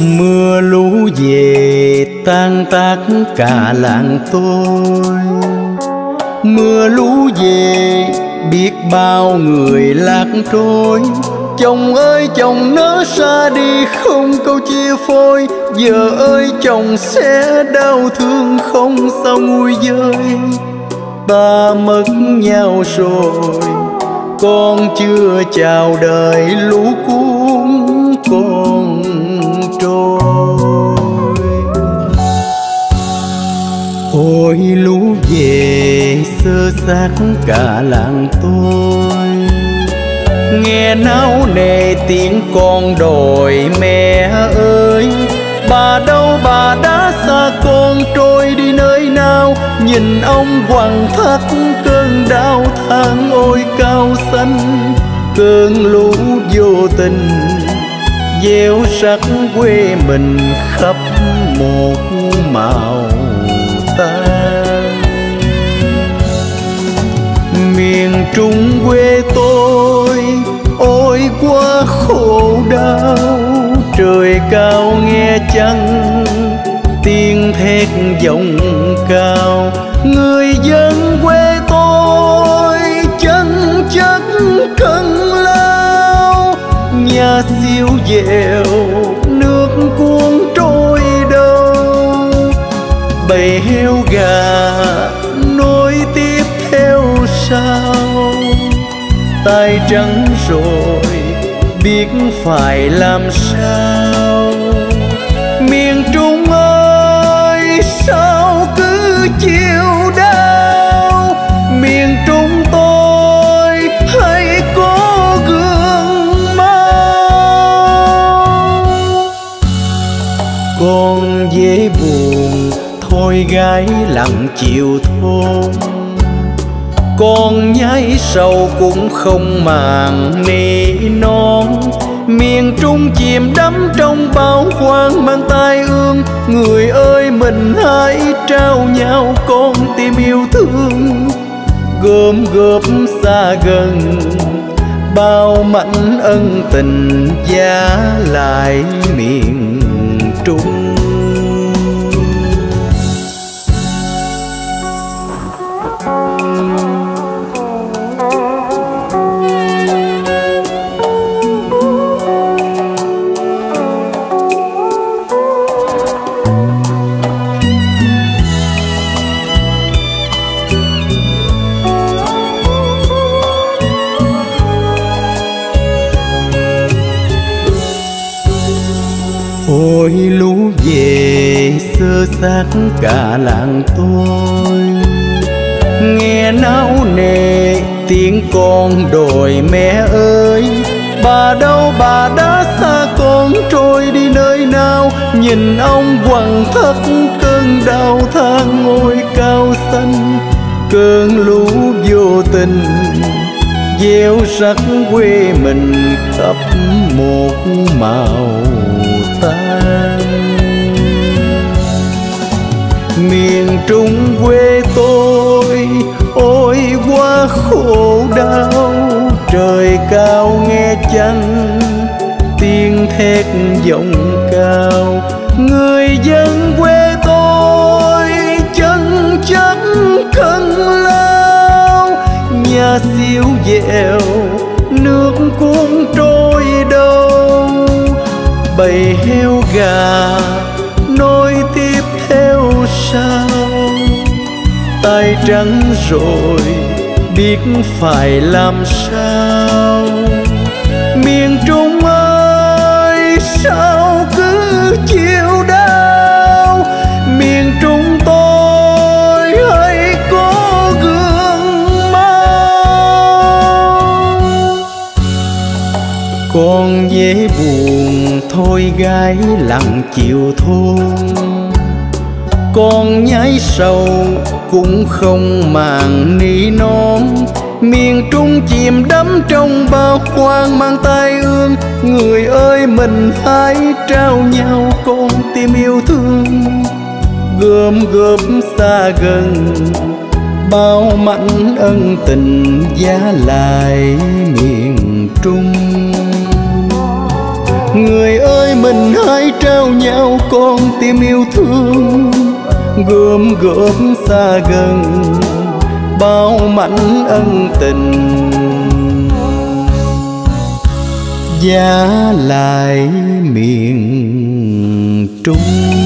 mưa lũ về tan tác cả làng tôi mưa lũ về, biết bao người lạc trôi. Chồng ơi, chồng nỡ xa đi, không câu chia phôi. Vợ ơi, chồng sẽ đau thương, không sao nguôi dơi ta mất nhau rồi, con chưa chào đời lũ cuốn. Con về xác cả làng tôi. Nghe náo nề tiếng con đòi mẹ ơi, bà đâu bà đã xa con trôi đi nơi nào? Nhìn ông quằn thắt cơn đau than ôi cao xanh. Cơn lũ vô tình gieo sắc quê mình khắp một màu. Trung quê tôi, ôi quá khổ đau. Trời cao nghe chăng, tiếng thét giọng cao. Người dân quê tôi chân chất cần lao. Nhà siêu dẻo, nước cuốn trôi đâu bầy heo gà tay trắng rồi, biết phải làm sao. Miền trung ơi, sao cứ chịu đau? Miền trung tôi hãy có gương mau. Con dễ buồn, thôi gái lặng chiều thôn con nhái sâu cũng không màng nỉ non. Miền trung chìm đắm trong bao khoan mang tai ương. Người ơi, mình hãy trao nhau con tim yêu thương. Gom góp xa gần, bao mảnh ân tình giá lại miền ôi lũ về, sơ xác cả làng tôi. Nghe náo nề, tiếng con đòi mẹ ơi. Bà đâu bà đã xa con trôi đi nơi nào? Nhìn ông quằn thất cơn đau than ngôi cao xanh. Cơn lũ vô tình, gieo sắc quê mình khắp một màu. Chăng tiếng thét giọng cao. Người dân quê tôi chân chất cần lao. Nhà siêu dẻo, nước cuốn trôi đâu. Bầy heo gà, nối tiếp theo sau. Tay trắng rồi, biết phải làm sao miền trung ơi, sao cứ chịu đau? Miền trung tôi hãy có gương mau. Con dễ buồn, thôi gái lặng chiều thôn con nhái sầu cũng không màng ni non miền trung chìm đắm trong bao khoang mang tay ương. Người ơi, mình hãy trao nhau con tim yêu thương. Gom góp xa gần, bao mảnh ân tình giá lại miền trung. Người ơi, mình hãy trao nhau con tim yêu thương. Gom góp xa gần bao mảnh ân tình. Giá lại miền trung.